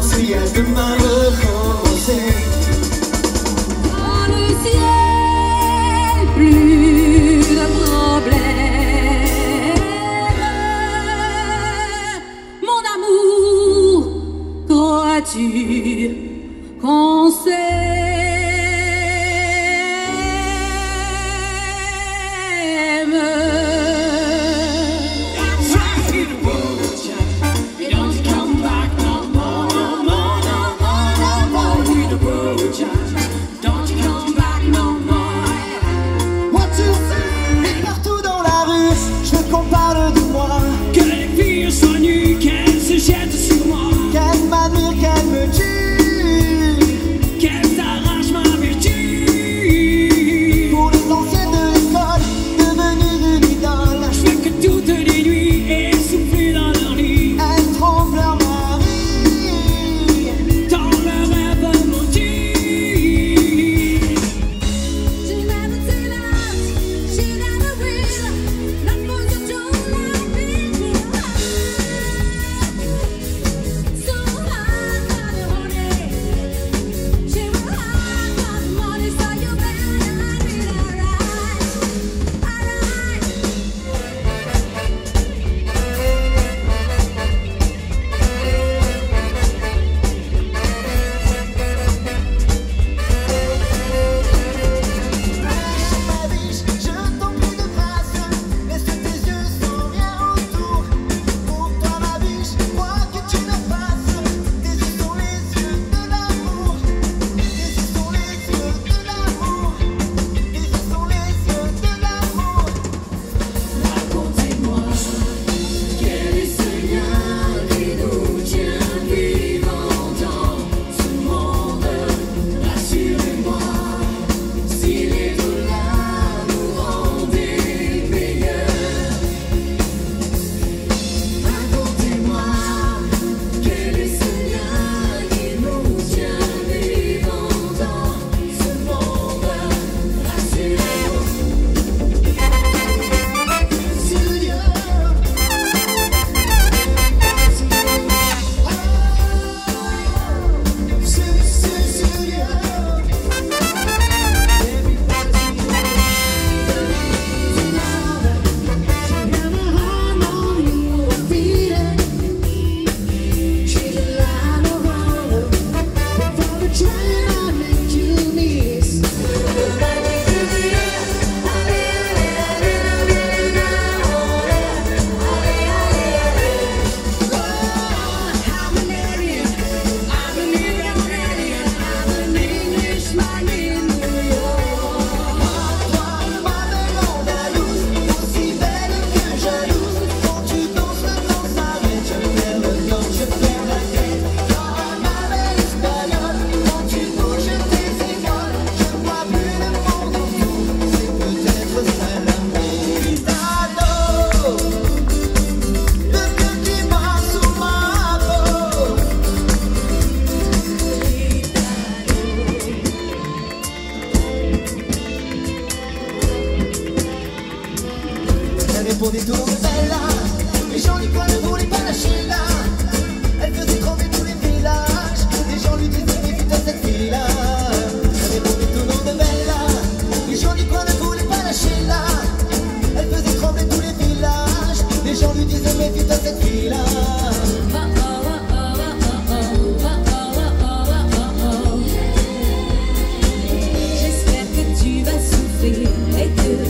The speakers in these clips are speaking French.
dans. Dans le ciel, plus de problème. Mon amour, crois-tu pour des tourelles. Les gens lui ne voulaient pas lâcher là. Elle faisait trembler tous les villages. Les gens lui disaient mais vite à cette fille là C'était pour des tourelles Les gens lui ne voulaient pas lâcher là. Elle faisait trembler tous les villages. Les gens lui disaient mais vite à cette fille là J'espère que tu vas souffrir et que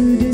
する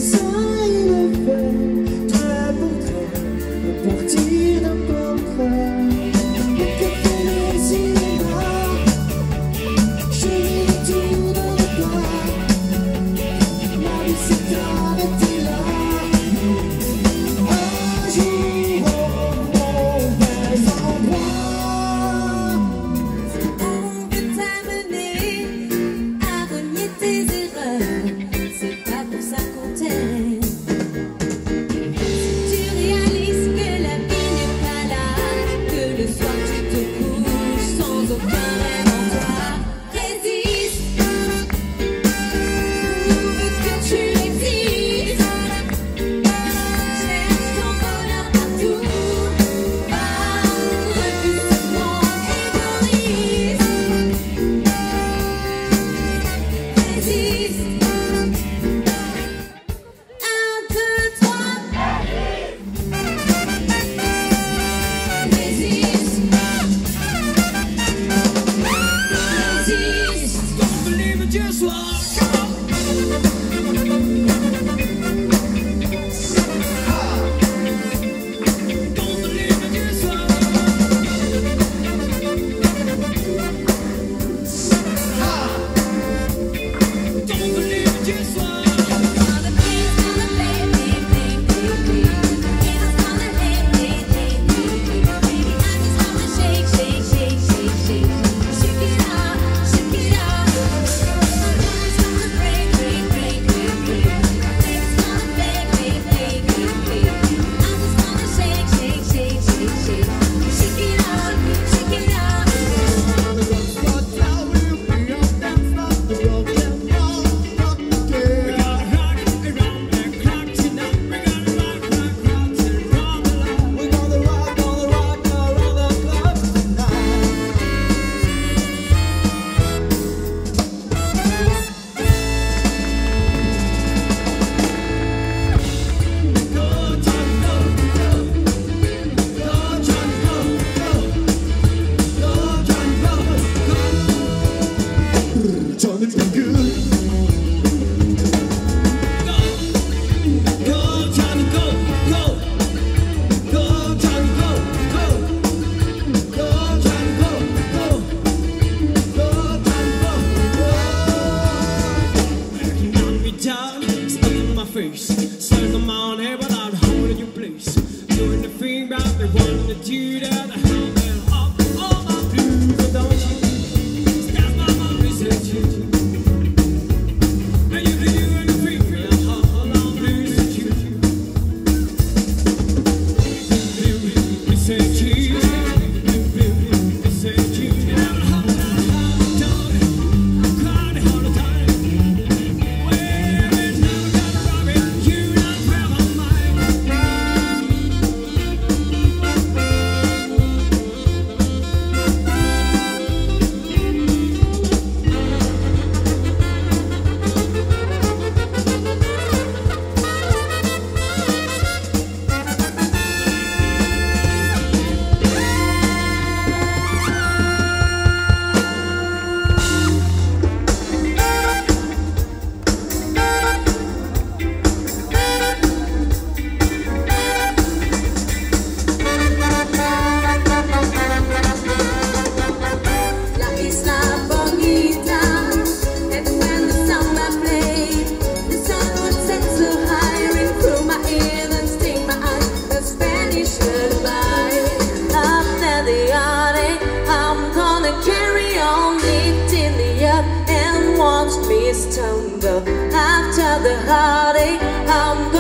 After the heartache, I'm